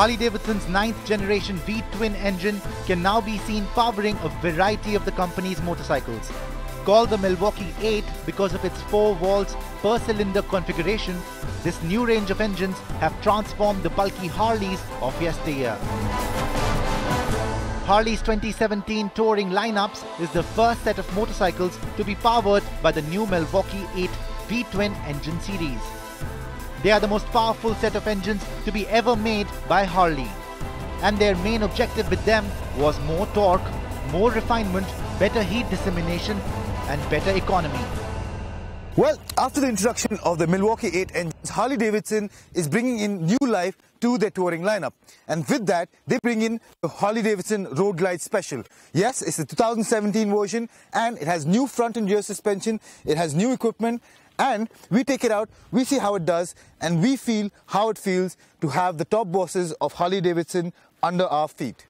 Harley-Davidson's ninth generation V-twin engine can now be seen powering a variety of the company's motorcycles. Called the Milwaukee 8 because of its four valves per cylinder configuration, this new range of engines have transformed the bulky Harleys of yesteryear. Harley's 2017 touring lineups is the first set of motorcycles to be powered by the new Milwaukee 8 V-twin engine series. They are the most powerful set of engines to be ever made by Harley. And their main objective with them was more torque, more refinement, better heat dissemination and better economy. Well, after the introduction of the Milwaukee 8 engines, Harley-Davidson is bringing in new life to their touring lineup. And with that, they bring in the Harley-Davidson Road Glide Special. Yes, it's the 2017 version and it has new front and rear suspension, it has new equipment and we take it out, we see how it does and we feel how it feels to have the top bosses of Harley-Davidson under our feet.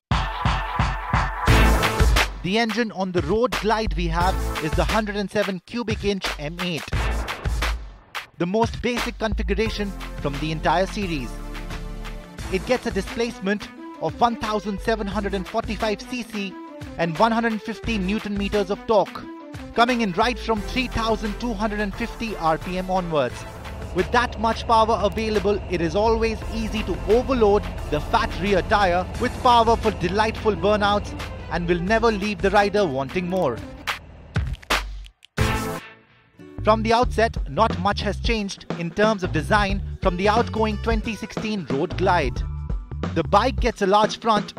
The engine on the Road Glide we have is the 107 cubic inch M8. The most basic configuration from the entire series. It gets a displacement of 1745 cc and 150 newton meters of torque, coming in right from 3250 rpm onwards. With that much power available, it is always easy to overload the fat rear tire with power for delightful burnouts and will never leave the rider wanting more. From the outset, not much has changed in terms of design from the outgoing 2016 Road Glide. The bike gets a large front,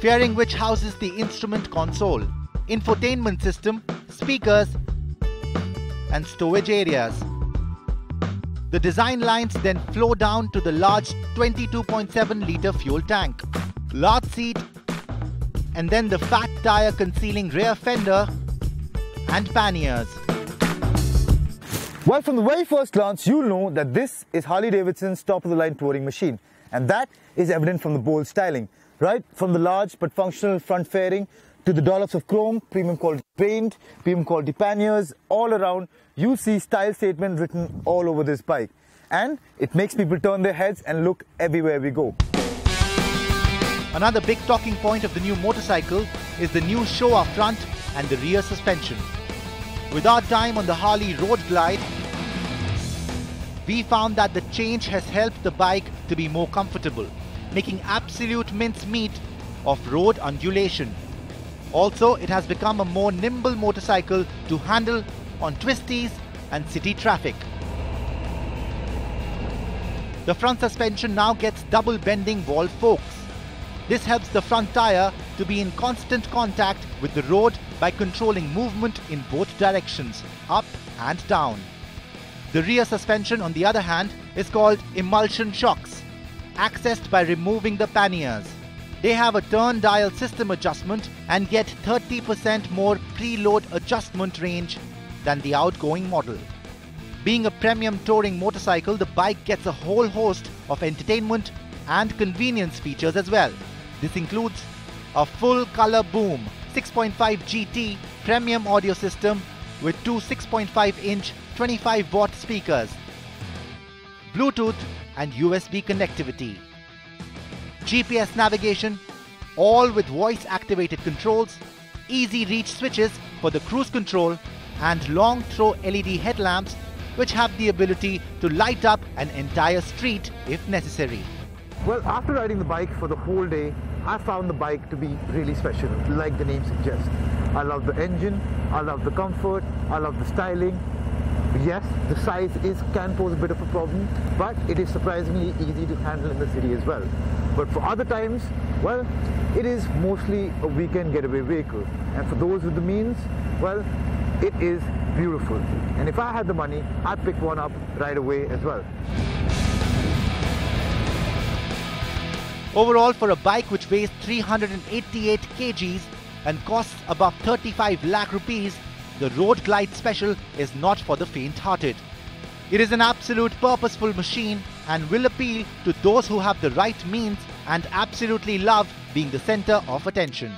fairing which houses the instrument console, infotainment system, speakers, and stowage areas. The design lines then flow down to the large 22.7 litre fuel tank, large seat, and then the fat tire concealing rear fender and panniers. Well, from the very first glance, you'll know that this is Harley-Davidson's top-of-the-line touring machine. And that is evident from the bold styling. Right from the large but functional front fairing to the dollops of chrome, premium quality paint, premium quality panniers, all around, you see style statement written all over this bike. And it makes people turn their heads and look everywhere we go. Another big talking point of the new motorcycle is the new Showa front and the rear suspension. With our time on the Harley Road Glide, we found that the change has helped the bike to be more comfortable, making absolute mincemeat of road undulation. Also, it has become a more nimble motorcycle to handle on twisties and city traffic. The front suspension now gets double bending valve forks. This helps the front tire to be in constant contact with the road by controlling movement in both directions, up and down. The rear suspension, on the other hand, is called emulsion shocks, accessed by removing the panniers. They have a turn dial system adjustment and get 30% more preload adjustment range than the outgoing model. Being a premium touring motorcycle, the bike gets a whole host of entertainment and convenience features as well. This includes a full color boom 6.5 GT premium audio system with two 6.5 inch 25 watt speakers, Bluetooth and USB connectivity, GPS navigation, all with voice activated controls, easy reach switches for the cruise control, and long throw LED headlamps which have the ability to light up an entire street if necessary. Well, after riding the bike for the whole day, I found the bike to be really special, like the name suggests. I love the engine, I love the comfort, I love the styling. Yes, the size is can pose a bit of a problem, but it is surprisingly easy to handle in the city as well. But for other times, well, it is mostly a weekend getaway vehicle. And for those with the means, well, it is beautiful. And if I had the money, I'd pick one up right away as well. Overall, for a bike which weighs 388 kgs and costs above 35 lakh rupees, the Road Glide Special is not for the faint-hearted. It is an absolute purposeful machine and will appeal to those who have the right means and absolutely love being the center of attention.